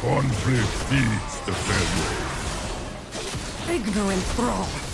Conflict feeds the failure. Ignorant thrall.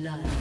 Blood.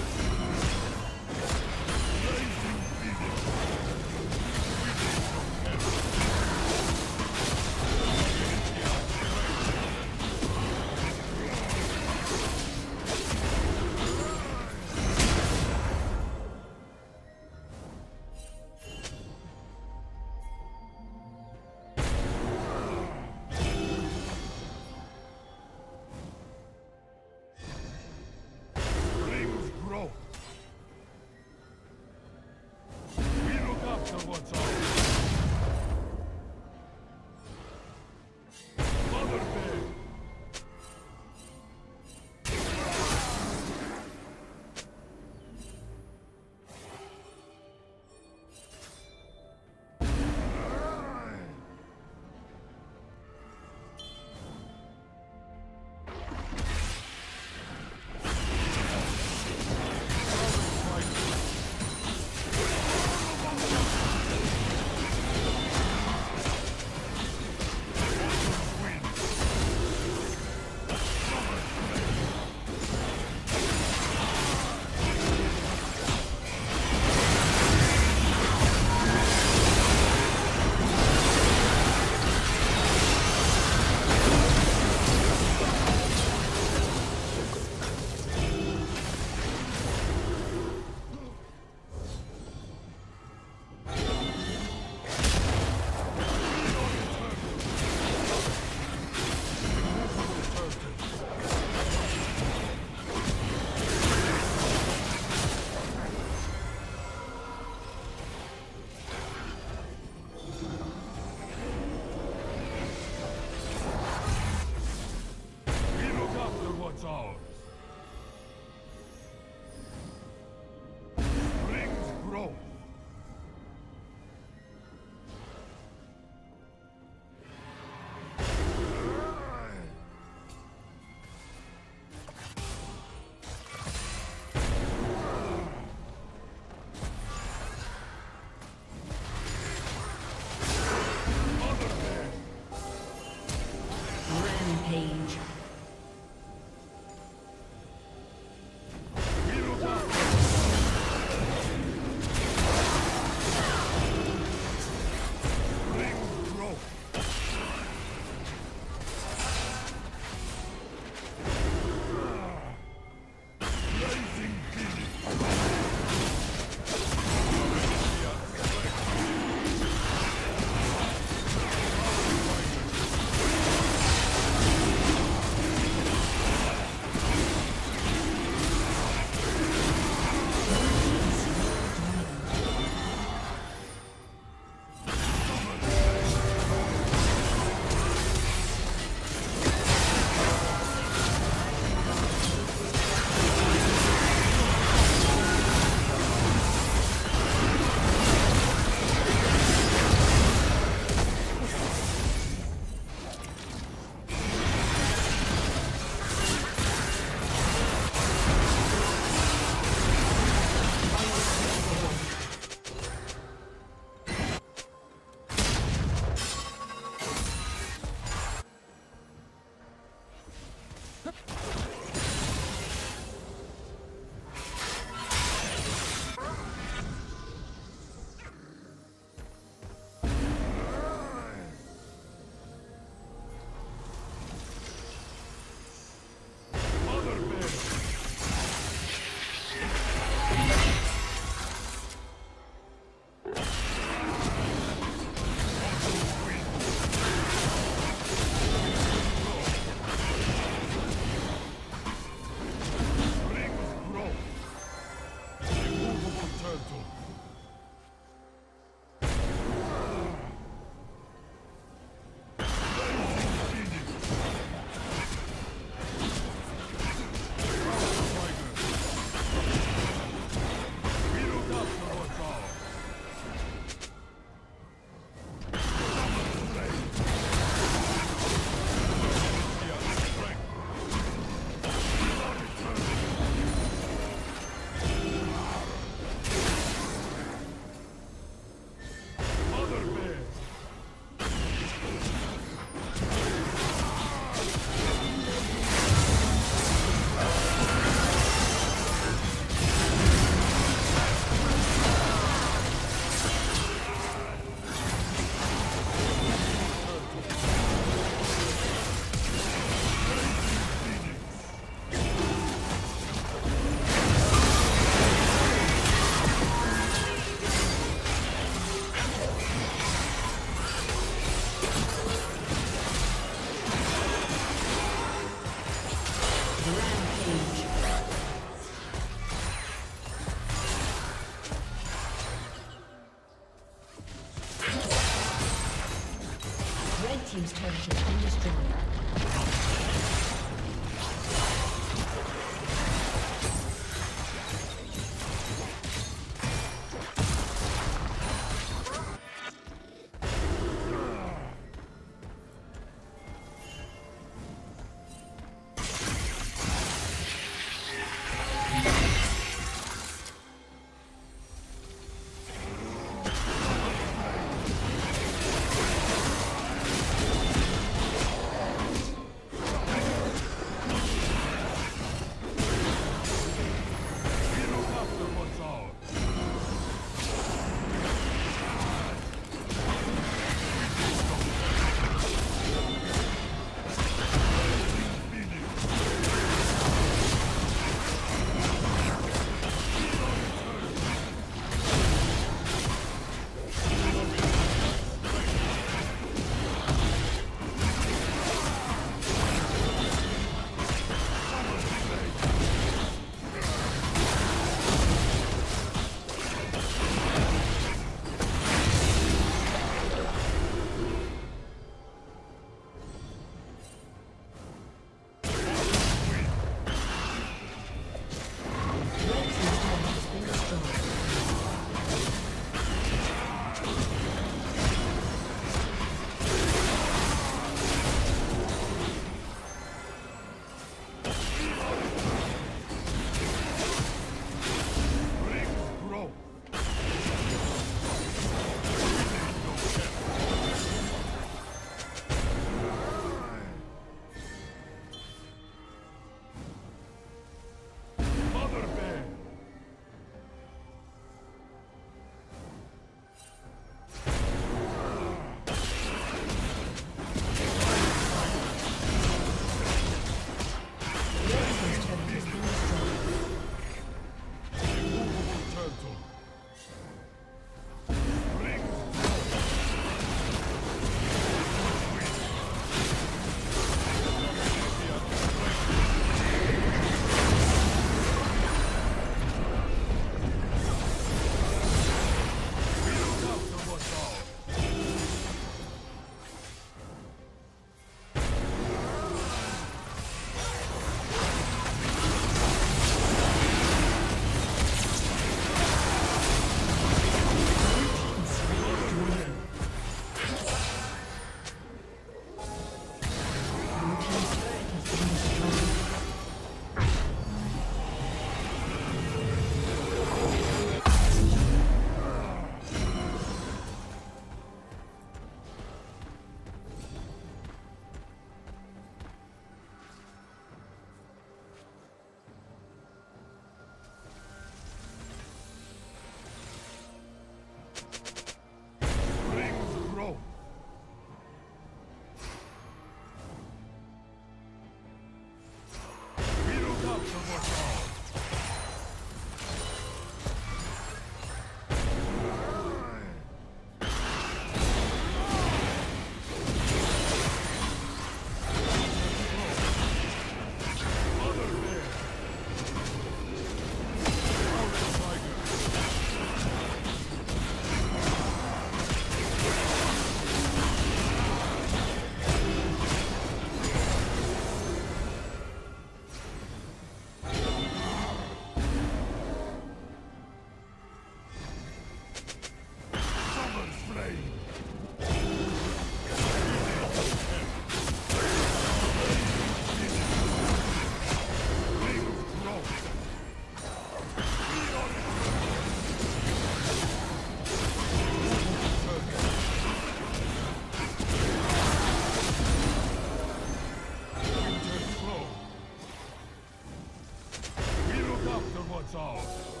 it's all.